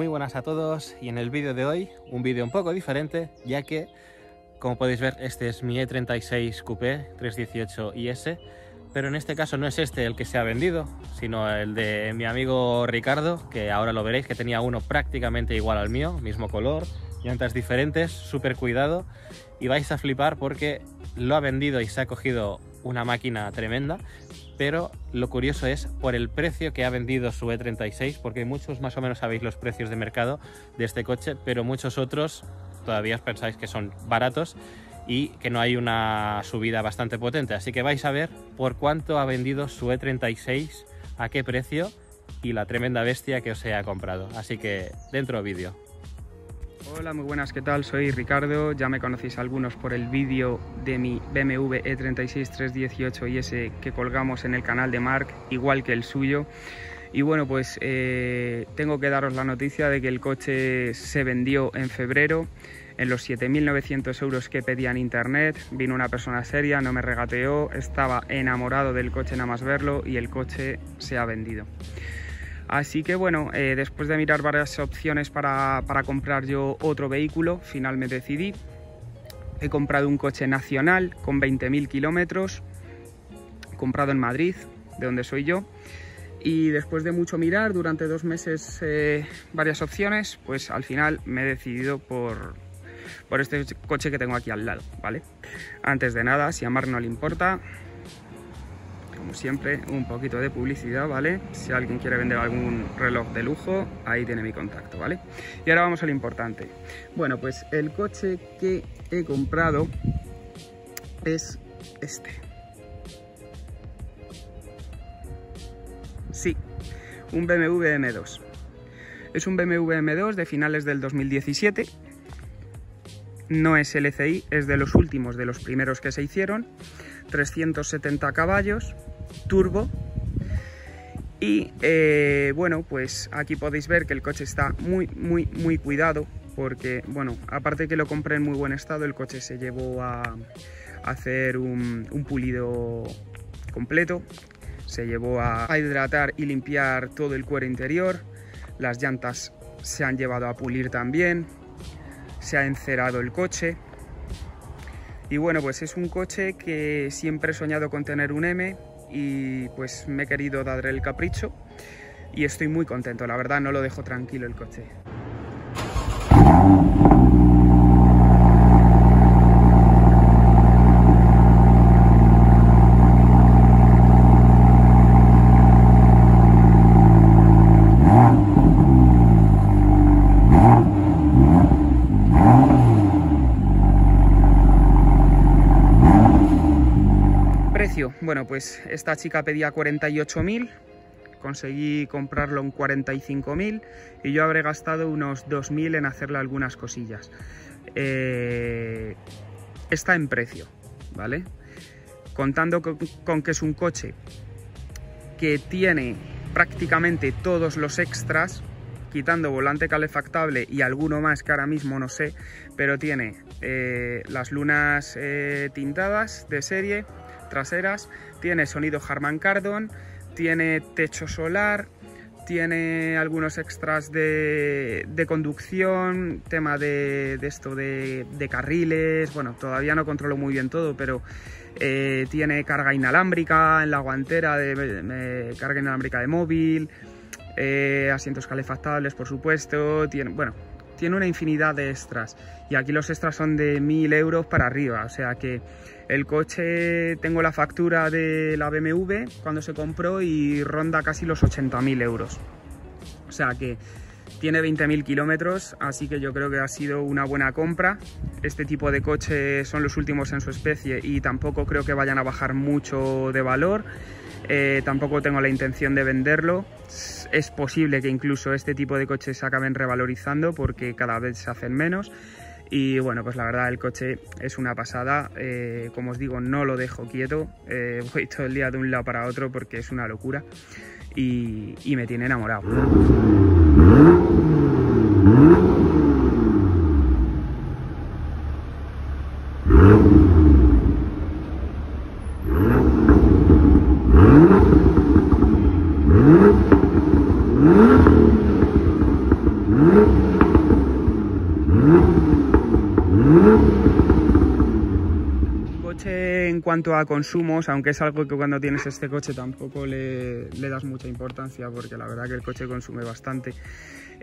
Muy buenas a todos y en el vídeo de hoy un vídeo un poco diferente ya que como podéis ver este es mi E36 Coupé 318 IS pero en este caso no es este el que se ha vendido sino el de mi amigo Ricardo que ahora lo veréis que tenía uno prácticamente igual al mío, mismo color, llantas diferentes, súper cuidado y vais a flipar porque lo ha vendido y se ha cogido una máquina tremenda pero lo curioso es por el precio que ha vendido su E36, porque muchos más o menos sabéis los precios de mercado de este coche, pero muchos otros todavía pensáis que son baratos y que no hay una subida bastante potente. Así que vais a ver por cuánto ha vendido su E36, a qué precio y la tremenda bestia que os he comprado. Así que dentro vídeo. Hola, muy buenas, ¿qué tal? Soy Ricardo, ya me conocéis algunos por el vídeo de mi BMW E36 318 y ese que colgamos en el canal de Mark, igual que el suyo. Y bueno, pues eh, tengo que daros la noticia de que el coche se vendió en febrero en los 7.900 euros que pedía en internet. Vino una persona seria, no me regateó, estaba enamorado del coche nada más verlo y el coche se ha vendido. Así que bueno, eh, después de mirar varias opciones para, comprar yo otro vehículo, finalmente decidí. He comprado un coche nacional con 20.000 kilómetros, comprado en Madrid, de donde soy yo. Y después de mucho mirar durante dos meses eh, varias opciones, pues al final me he decidido por, por este coche que tengo aquí al lado, ¿vale? Antes de nada, si a Mar no le importa, como siempre, un poquito de publicidad, ¿vale? Si alguien quiere vender algún reloj de lujo, ahí tiene mi contacto, ¿vale? Y ahora vamos a lo importante. Bueno, pues el coche que he comprado es este. Sí, un BMW M2. Es un BMW M2 de finales del 2017. No es LCI, es de los últimos, de los primeros que se hicieron. 370 caballos, turbo. Y eh, bueno, pues aquí podéis ver que el coche está muy, muy, muy cuidado porque, bueno, aparte que lo compré en muy buen estado, el coche se llevó a, hacer un, pulido completo, se llevó a, hidratar y limpiar todo el cuero interior, las llantas se han llevado a pulir también, se ha encerado el coche. Y bueno, pues es un coche que siempre he soñado con tener un M, y pues me he querido dar el capricho y estoy muy contento, la verdad no lo dejo tranquilo el coche. Bueno, pues esta chica pedía 48.000, conseguí comprarlo en 45.000 y yo habré gastado unos 2.000 en hacerle algunas cosillas. Eh, está en precio, ¿vale? Contando con, que es un coche que tiene prácticamente todos los extras, quitando volante calefactable y alguno más que ahora mismo no sé, pero tiene eh, las lunas eh, tintadas de serie, traseras, tiene sonido Harman Kardon, tiene techo solar, tiene algunos extras de, conducción, tema de, esto de, carriles, bueno, todavía no controlo muy bien todo, pero eh, tiene carga inalámbrica en la guantera, de, carga inalámbrica de móvil, eh, asientos calefactables, por supuesto, tiene, bueno, tiene una infinidad de extras y aquí los extras son de 1000 euros para arriba, o sea que el coche tengo la factura de la BMW cuando se compró y ronda casi los 80.000 euros, o sea que tiene 20.000 kilómetros, así que yo creo que ha sido una buena compra. Este tipo de coches son los últimos en su especie y tampoco creo que vayan a bajar mucho de valor. Eh, tampoco tengo la intención de venderlo. Es posible que incluso este tipo de coches se acaben revalorizando porque cada vez se hacen menos. Y bueno, pues la verdad el coche es una pasada. Eh, como os digo, no lo dejo quieto. Eh, voy todo el día de un lado para otro porque es una locura. y me tiene enamorado. Cuanto a consumos, aunque es algo que cuando tienes este coche tampoco le, das mucha importancia, porque la verdad que el coche consume bastante.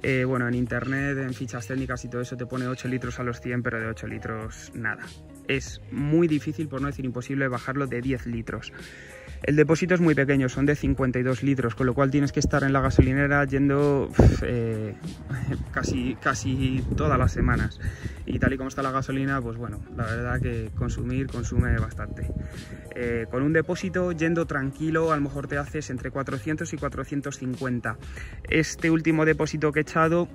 Eh, bueno, en internet, en fichas técnicas y todo eso te pone 8 litros a los 100, pero de 8 litros nada. Es muy difícil, por no decir imposible, bajarlo de 10 litros. El depósito es muy pequeño, son de 52 litros, con lo cual tienes que estar en la gasolinera yendo eh, casi, casi todas las semanas. Y tal y como está la gasolina, pues bueno, la verdad que consumir consume bastante. Eh, con un depósito yendo tranquilo, a lo mejor te haces entre 400 y 450. Este último depósito que he echado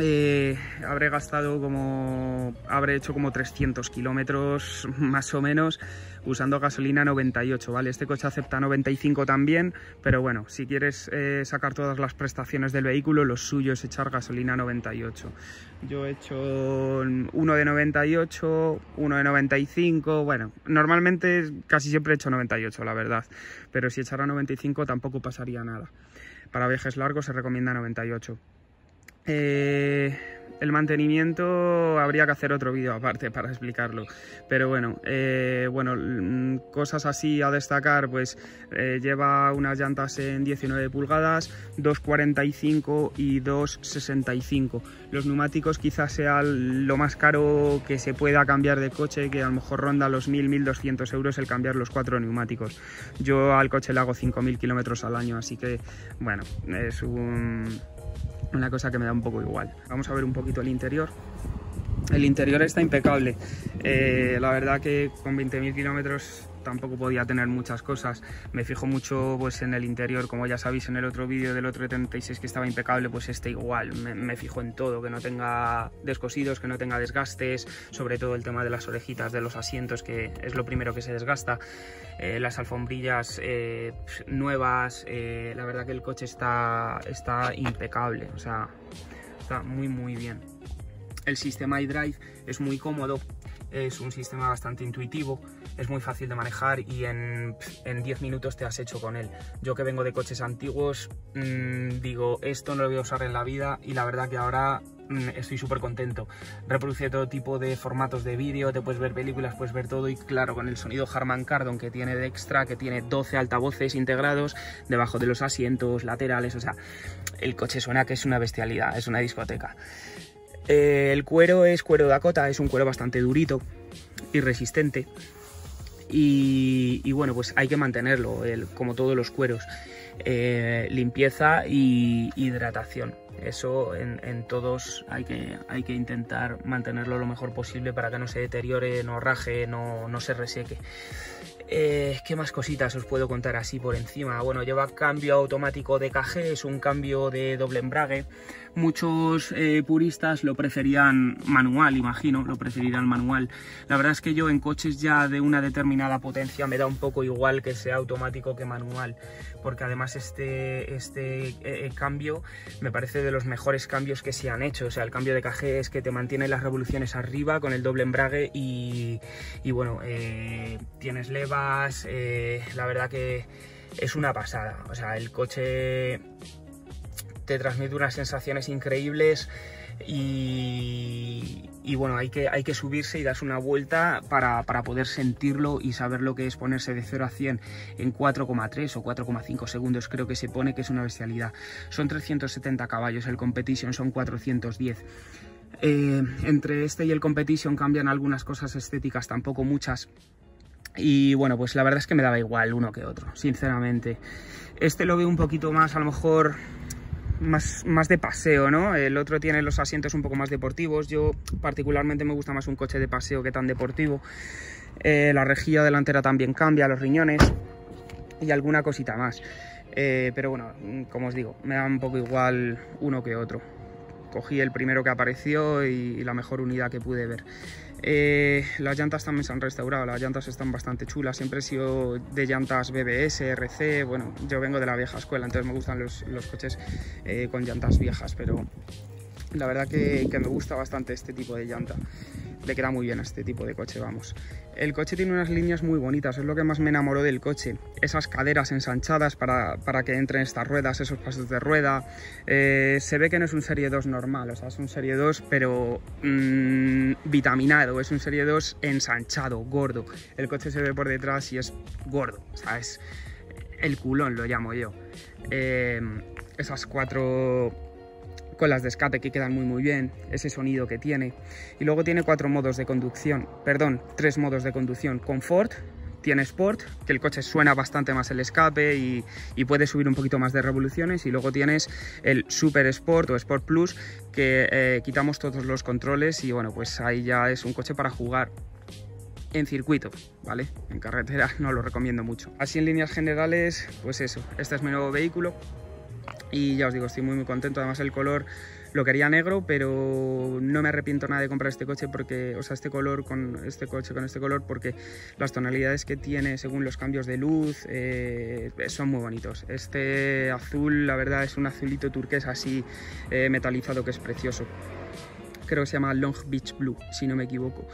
eh, habré gastado como habré hecho como 300 kilómetros más o menos usando gasolina 98 vale este coche acepta 95 también pero bueno si quieres eh, sacar todas las prestaciones del vehículo lo suyo es echar gasolina 98 yo he hecho uno de 98 uno de 95 bueno normalmente casi siempre he hecho 98 la verdad pero si echara 95 tampoco pasaría nada. Para viajes largos se recomienda 98 eh, el mantenimiento habría que hacer otro vídeo aparte para explicarlo. Pero bueno, eh, bueno, mm, cosas así a destacar, pues eh, lleva unas llantas en 19 pulgadas, 2.45 y 2.65. Los neumáticos quizás sea lo más caro que se pueda cambiar de coche, que a lo mejor ronda los 1.000, 1.200 euros el cambiar los cuatro neumáticos. Yo al coche le hago 5.000 kilómetros al año, así que bueno, es un una cosa que me da un poco igual. Vamos a ver un poquito el interior. El interior está impecable. Eh, la verdad que con 20.000 kilómetros tampoco podía tener muchas cosas. Me fijo mucho pues, en el interior, como ya sabéis en el otro vídeo del otro 36 que estaba impecable, pues este igual. Me, fijo en todo, que no tenga descosidos, que no tenga desgastes, sobre todo el tema de las orejitas de los asientos, que es lo primero que se desgasta. Eh, las alfombrillas eh, nuevas, la verdad que el coche está, está impecable, o sea, está muy muy bien. El sistema iDrive es muy cómodo, es un sistema bastante intuitivo, es muy fácil de manejar y en, 10 minutos te has hecho con él. Yo que vengo de coches antiguos, mm, digo, esto no lo voy a usar en la vida y la verdad que ahora mm, estoy súper contento. Reproduce todo tipo de formatos de vídeo, te puedes ver películas, puedes ver todo y claro, con el sonido Harman Kardon que tiene de extra, que tiene 12 altavoces integrados debajo de los asientos laterales, o sea, el coche suena que es una bestialidad, es una discoteca. Eh, el cuero es cuero Dakota, es un cuero bastante durito y resistente. Y, bueno, pues hay que mantenerlo, como todos los cueros. Eh, limpieza y hidratación. Eso en, todos hay que, hay que, intentar mantenerlo lo mejor posible para que no se deteriore, no raje, no, no se reseque. Eh, ¿Qué más cositas os puedo contar así por encima? Bueno, lleva cambio automático de caje, es un cambio de doble embrague. Muchos eh, puristas lo preferían manual, imagino, lo preferirán manual. La verdad es que yo en coches ya de una determinada potencia me da un poco igual que sea automático que manual, porque además este, este eh, cambio me parece de los mejores cambios que se han hecho. O sea, el cambio de caje es que te mantiene las revoluciones arriba con el doble embrague y, y bueno, tienes leva eh, la verdad que es una pasada. O sea, el coche te transmite unas sensaciones increíbles y, bueno, hay que, hay que subirse y darse una vuelta para, poder sentirlo y saber lo que es ponerse de 0 a 100 en 4,3 o 4,5 segundos, creo que se pone que es una bestialidad. Son 370 caballos, el Competition son 410. Eh, entre este y el Competition cambian algunas cosas estéticas, tampoco muchas, y bueno, pues la verdad es que me daba igual uno que otro, sinceramente. Este lo veo un poquito más, a lo mejor, más, más de paseo, ¿no? El otro tiene los asientos un poco más deportivos. Yo particularmente me gusta más un coche de paseo que tan deportivo. Eh, la rejilla delantera también cambia, los riñones y alguna cosita más. Eh, pero bueno, como os digo, me da un poco igual uno que otro. Cogí el primero que apareció y la mejor unidad que pude ver. Eh, las llantas también se han restaurado, las llantas están bastante chulas. Siempre he sido de llantas BBS, RC. Bueno, yo vengo de la vieja escuela, entonces me gustan los, coches eh, con llantas viejas, pero la verdad que, me gusta bastante este tipo de llanta. Le queda muy bien a este tipo de coche, vamos. El coche tiene unas líneas muy bonitas, es lo que más me enamoró del coche. Esas caderas ensanchadas para, que entren estas ruedas, esos pasos de rueda. Eh, se ve que no es un Serie 2 normal, o sea, es un Serie 2 pero mm, vitaminado, es un Serie 2 ensanchado, gordo. El coche se ve por detrás y es gordo, o sea, es el culón lo llamo yo. Eh, esas cuatro con las de escape que quedan muy muy bien, ese sonido que tiene. Y luego tiene cuatro modos de conducción, perdón, tres modos de conducción. Confort, tiene Sport, que el coche suena bastante más el escape y, puede subir un poquito más de revoluciones. Y luego tienes el Super Sport o Sport Plus, que eh, quitamos todos los controles y bueno, pues ahí ya es un coche para jugar en circuito, ¿vale? En carretera no lo recomiendo mucho. Así en líneas generales, pues eso, este es mi nuevo vehículo y ya os digo, estoy muy muy contento, además el color lo quería negro, pero no me arrepiento nada de comprar este coche porque, o sea, este color con este coche con este color porque las tonalidades que tiene según los cambios de luz eh, son muy bonitos. Este azul, la verdad, es un azulito turquesa así eh, metalizado que es precioso creo que se llama Long Beach Blue, si no me equivoco.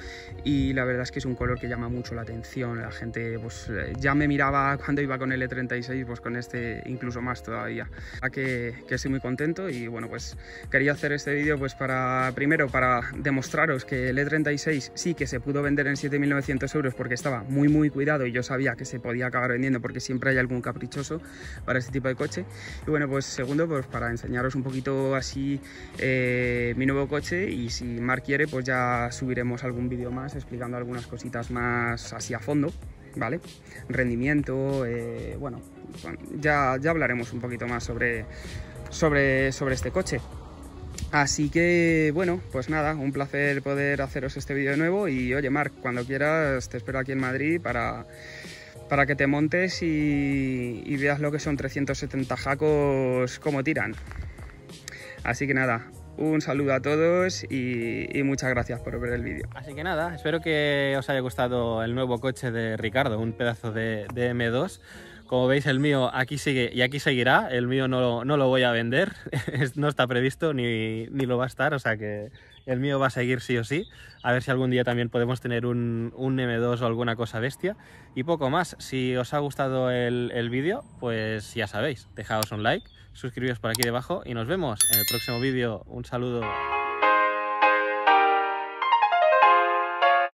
Y la verdad es que es un color que llama mucho la atención. La gente pues, eh, ya me miraba cuando iba con el E36, pues con este incluso más todavía. A que, que estoy muy contento y bueno, pues quería hacer este vídeo pues para, primero para demostraros que el E36 sí que se pudo vender en 7.900 euros porque estaba muy muy cuidado y yo sabía que se podía acabar vendiendo porque siempre hay algún caprichoso para este tipo de coche. Y bueno, pues segundo, pues para enseñaros un poquito así eh, mi nuevo coche y y si Mar quiere pues ya subiremos algún vídeo más explicando algunas cositas más así a fondo, ¿vale? Rendimiento, eh, bueno, ya, ya hablaremos un poquito más sobre, sobre, sobre este coche. Así que, bueno, pues nada, un placer poder haceros este vídeo de nuevo y oye, Marc, cuando quieras te espero aquí en Madrid para, para que te montes y, y veas lo que son 370 jacos como tiran. Así que nada, un saludo a todos y, muchas gracias por ver el vídeo. Así que nada, espero que os haya gustado el nuevo coche de Ricardo, un pedazo de, M2. Como veis el mío aquí sigue y aquí seguirá, el mío no, no lo voy a vender, no está previsto ni, ni, lo va a estar, o sea que el mío va a seguir sí o sí. A ver si algún día también podemos tener un, un M2 o alguna cosa bestia. Y poco más, si os ha gustado el, el vídeo, pues ya sabéis, dejaos un like suscribiros por aquí debajo y nos vemos en el próximo vídeo. Un saludo.